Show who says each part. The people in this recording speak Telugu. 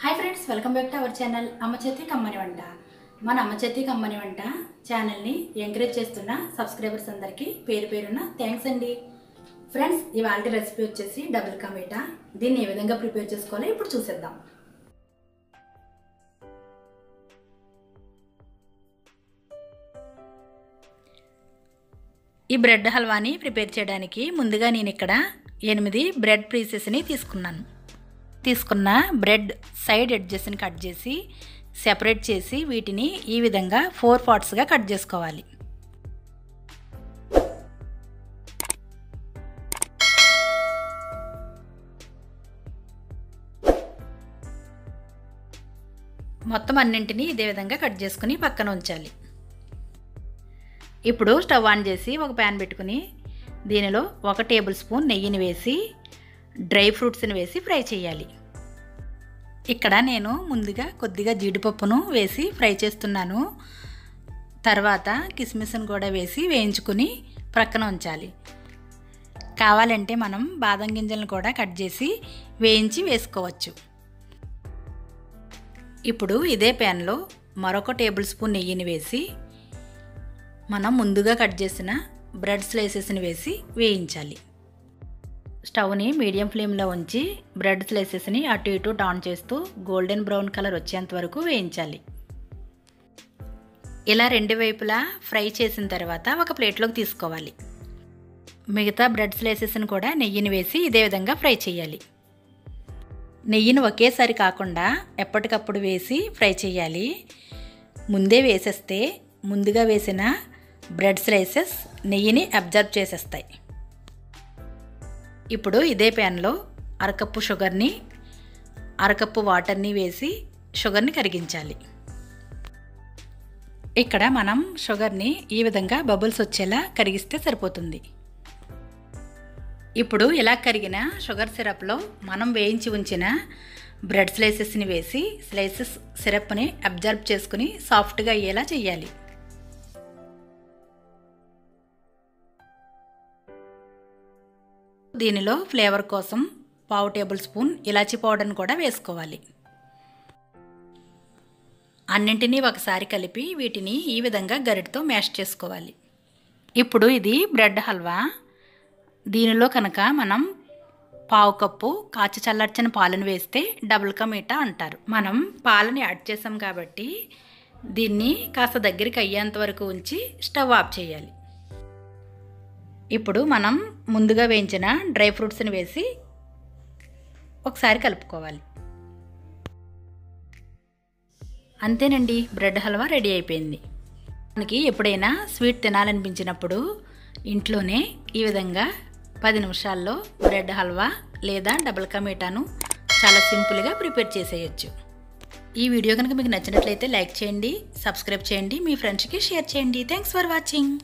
Speaker 1: Hi friends welcome back to our channel అమ్మ చేతి కమ్మని వంట. మన అమ్మ చేతి కమ్మని వంట ఛానల్ని ఎంకరేజ్ చేస్తున్న సబ్స్క్రైబర్స్ అందరికీ పేరు పేరున థ్యాంక్స్ అండి. ఫ్రెండ్స్ ఇవాళ రెసిపీ వచ్చేసి డబుల్ కమేటా దీన్ని ఏ విధంగా ప్రిపేర్ చేసుకోవాలో ఇప్పుడు చూసేద్దాం. ఈ బ్రెడ్ హల్వాని ప్రిపేర్ చేయడానికి ముందుగా నేను ఇక్కడ ఎనిమిది బ్రెడ్ పీసెస్ని తీసుకున్నాను. తీసుకున్న బ్రెడ్ సైడ్ ఎడ్జెస్ని కట్ చేసి సెపరేట్ చేసి వీటిని ఈ విధంగా ఫోర్ పార్ట్స్గా కట్ చేసుకోవాలి. మొత్తం అన్నింటినీ ఇదే విధంగా కట్ చేసుకుని పక్కన ఉంచాలి. ఇప్పుడు స్టవ్ ఆన్ చేసి ఒక ప్యాన్ పెట్టుకుని దీనిలో ఒక టేబుల్ స్పూన్ నెయ్యిని వేసి డ్రై ఫ్రూట్స్ని వేసి ఫ్రై చేయాలి. ఇక్కడ నేను ముందుగా కొద్దిగా జీడిపప్పును వేసి ఫ్రై చేస్తున్నాను. తర్వాత కిస్మిస్ను కూడా వేసి వేయించుకుని ప్రక్కన ఉంచాలి. కావాలంటే మనం బాదం గింజలను కూడా కట్ చేసి వేయించి వేసుకోవచ్చు. ఇప్పుడు ఇదే ప్యాన్లో మరొక టేబుల్ స్పూన్ నెయ్యిని వేసి మనం ముందుగా కట్ చేసిన బ్రెడ్ స్లైసెస్ని వేసి వేయించాలి. స్టవ్ని మీడియం ఫ్లేమ్లో ఉంచి బ్రెడ్ స్లైసెస్ని అటు ఇటు డాన్ చేస్తూ గోల్డెన్ బ్రౌన్ కలర్ వచ్చేంత వరకు వేయించాలి. ఇలా రెండు వైపులా ఫ్రై చేసిన తర్వాత ఒక ప్లేట్లోకి తీసుకోవాలి. మిగతా బ్రెడ్ స్లైసెస్ని కూడా నెయ్యిని వేసి ఇదే విధంగా ఫ్రై చేయాలి. నెయ్యిని ఒకేసారి కాకుండా ఎప్పటికప్పుడు వేసి ఫ్రై చేయాలి. ముందే వేసేస్తే ముందుగా వేసిన బ్రెడ్ స్లైసెస్ నెయ్యిని అబ్జర్వ్ చేసేస్తాయి. ఇప్పుడు ఇదే ప్యాన్లో అరకప్పు షుగర్ని అరకప్పు వాటర్ని వేసి షుగర్ని కరిగించాలి. ఇక్కడ మనం షుగర్ని ఈ విధంగా బబుల్స్ వచ్చేలా కరిగిస్తే సరిపోతుంది. ఇప్పుడు ఇలా కరిగిన షుగర్ సిరప్లో మనం వేయించి ఉంచిన బ్రెడ్ స్లైసెస్ని వేసి స్లైసెస్ సిరప్ని అబ్జర్వ్ చేసుకుని సాఫ్ట్గా అయ్యేలా చేయాలి దీనిలో ఫ్లేవర్ కోసం పావు టేబుల్ స్పూన్ ఇలాచీ పౌడర్ని కూడా వేసుకోవాలి. అన్నింటినీ ఒకసారి కలిపి వీటిని ఈ విధంగా గరిటతో మ్యాష్ చేసుకోవాలి. ఇప్పుడు ఇది బ్రెడ్ హల్వా. దీనిలో కనుక మనం పావు కప్పు కాచి చల్లార్చిన పాలను వేస్తే డబుల్ కా అంటారు. మనం పాలని యాడ్ చేసాం కాబట్టి దీన్ని కాస్త దగ్గరికి అయ్యేంత వరకు ఉంచి స్టవ్ ఆఫ్ చేయాలి. ఇప్పుడు మనం ముందుగా వేయించిన డ్రై ఫ్రూట్స్ని వేసి ఒకసారి కలుపుకోవాలి. అంతేనండి బ్రెడ్ హల్వా రెడీ అయిపోయింది. మనకి ఎప్పుడైనా స్వీట్ తినాలనిపించినప్పుడు ఇంట్లోనే ఈ విధంగా పది నిమిషాల్లో బ్రెడ్ హల్వా లేదా డబుల్ కా చాలా సింపుల్గా ప్రిపేర్ చేసేయచ్చు. ఈ వీడియో కనుక మీకు నచ్చినట్లయితే లైక్ చేయండి సబ్స్క్రైబ్ చేయండి మీ ఫ్రెండ్స్కి షేర్ చేయండి. Thanks for watching.